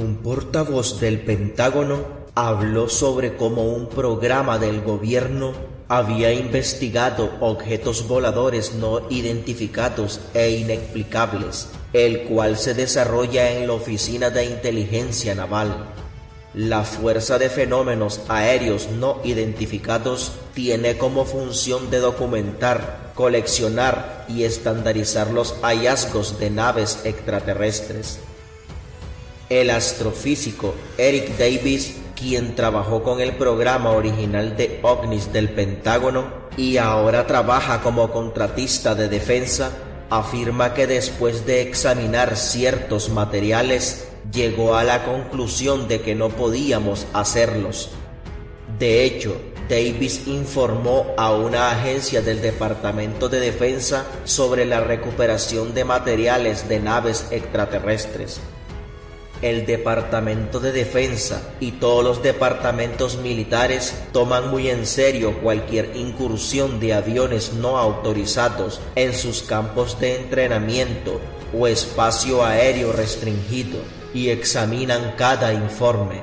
Un portavoz del Pentágono habló sobre cómo un programa del gobierno había investigado objetos voladores no identificados e inexplicables, el cual se desarrolla en la Oficina de Inteligencia Naval. La Fuerza de Fenómenos Aéreos No Identificados tiene como función de documentar, coleccionar y estandarizar los hallazgos de naves extraterrestres. El astrofísico Eric Davis quien trabajó con el programa original de OVNIS del Pentágono y ahora trabaja como contratista de defensa, afirma que después de examinar ciertos materiales llegó a la conclusión de que no podíamos hacerlos. De hecho, Davis informó a una agencia del Departamento de Defensa sobre la recuperación de materiales de naves extraterrestres el Departamento de Defensa y todos los departamentos militares toman muy en serio cualquier incursión de aviones no autorizados en sus campos de entrenamiento o espacio aéreo restringido y examinan cada informe.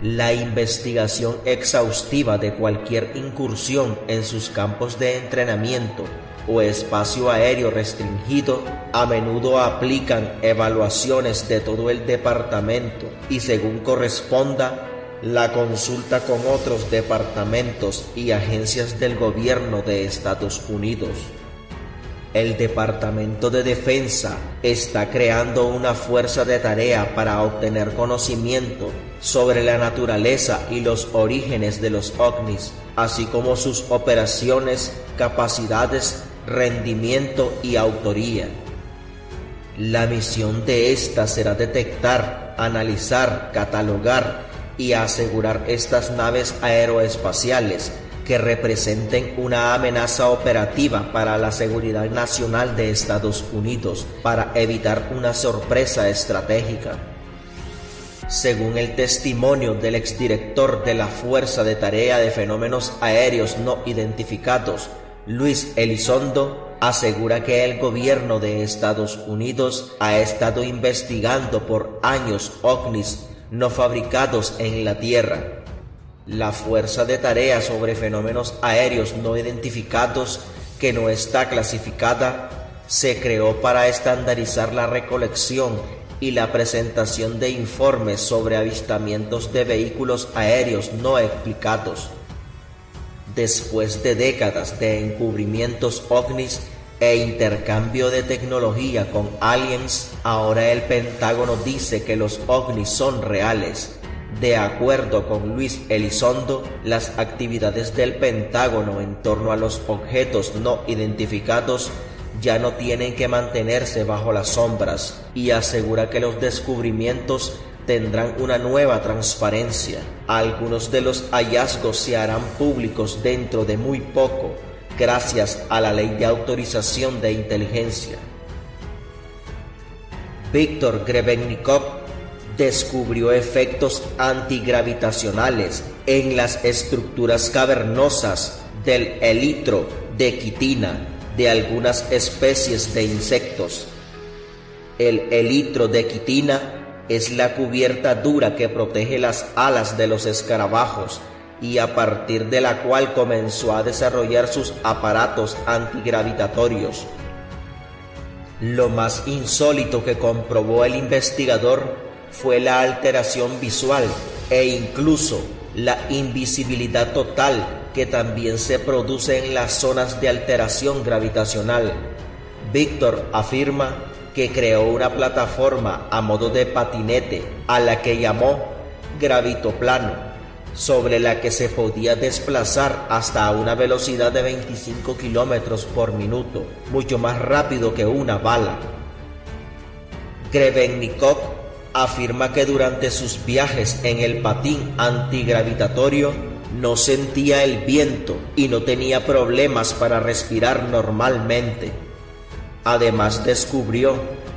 La investigación exhaustiva de cualquier incursión en sus campos de entrenamiento o espacio aéreo restringido, a menudo aplican evaluaciones de todo el departamento y según corresponda, la consulta con otros departamentos y agencias del gobierno de Estados Unidos. El Departamento de Defensa está creando una fuerza de tarea para obtener conocimiento sobre la naturaleza y los orígenes de los ovnis, así como sus operaciones, capacidades rendimiento y autoría. La misión de esta será detectar, analizar, catalogar y asegurar estas naves aeroespaciales que representen una amenaza operativa para la seguridad nacional de Estados Unidos para evitar una sorpresa estratégica. Según el testimonio del exdirector de la Fuerza de Tarea de Fenómenos Aéreos No Identificados, Luis Elizondo asegura que el gobierno de Estados Unidos ha estado investigando por años ovnis no fabricados en la Tierra. La Fuerza de Tarea sobre Fenómenos Aéreos No Identificados, que no está clasificada, se creó para estandarizar la recolección y la presentación de informes sobre avistamientos de vehículos aéreos no explicados después de décadas de encubrimientos ovnis e intercambio de tecnología con aliens, ahora el Pentágono dice que los ovnis son reales. De acuerdo con Luis Elizondo, las actividades del Pentágono en torno a los objetos no identificados ya no tienen que mantenerse bajo las sombras y asegura que los descubrimientos tendrán una nueva transparencia. Algunos de los hallazgos se harán públicos dentro de muy poco, gracias a la ley de autorización de inteligencia. Víctor Grebennikov descubrió efectos antigravitacionales en las estructuras cavernosas del elitro de quitina de algunas especies de insectos. El elitro de quitina es la cubierta dura que protege las alas de los escarabajos y a partir de la cual comenzó a desarrollar sus aparatos antigravitatorios. Lo más insólito que comprobó el investigador fue la alteración visual e incluso la invisibilidad total que también se produce en las zonas de alteración gravitacional. Víctor afirma que creó una plataforma a modo de patinete a la que llamó gravitoplano, sobre la que se podía desplazar hasta una velocidad de 25 kilómetros por minuto, mucho más rápido que una bala. Grebennikov afirma que durante sus viajes en el patín antigravitatorio no sentía el viento y no tenía problemas para respirar normalmente. Además descubrió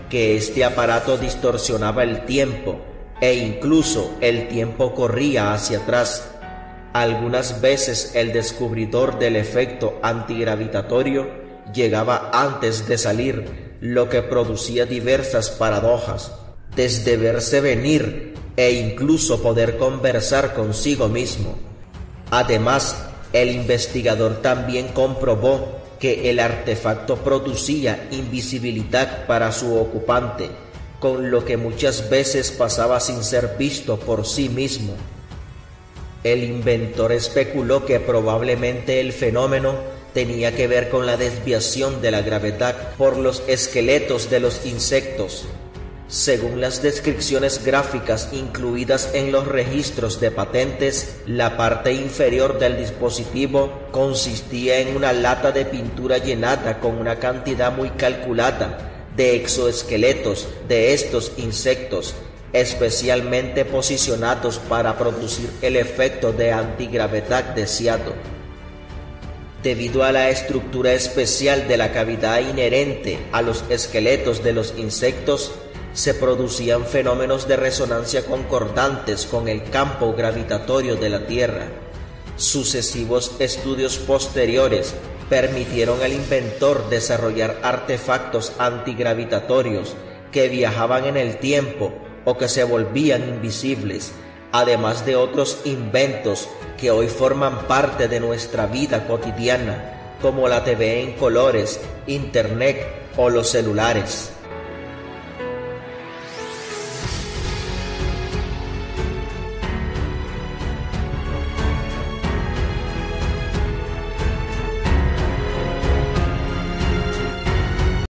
que este aparato distorsionaba el tiempo e incluso el tiempo corría hacia atrás. Algunas veces el descubridor del efecto antigravitatorio llegaba antes de salir, lo que producía diversas paradojas. desde verse venir e incluso poder conversar consigo mismo. Además, el investigador también comprobó que el artefacto producía invisibilidad para su ocupante, con lo que muchas veces pasaba sin ser visto por sí mismo. El inventor especuló que probablemente el fenómeno tenía que ver con la desviación de la gravedad por los esqueletos de los insectos. Según las descripciones gráficas incluidas en los registros de patentes, la parte inferior del dispositivo consistía en una lata de pintura llenada con una cantidad muy calculada de exoesqueletos de estos insectos, especialmente posicionados para producir el efecto de antigravedad deseado. Debido a la estructura especial de la cavidad inherente a los esqueletos de los insectos, se producían fenómenos de resonancia concordantes con el campo gravitatorio de la Tierra. Sucesivos estudios posteriores permitieron al inventor desarrollar artefactos antigravitatorios que viajaban en el tiempo o que se volvían invisibles, además de otros inventos que hoy forman parte de nuestra vida cotidiana, como la TV en colores, Internet o los celulares.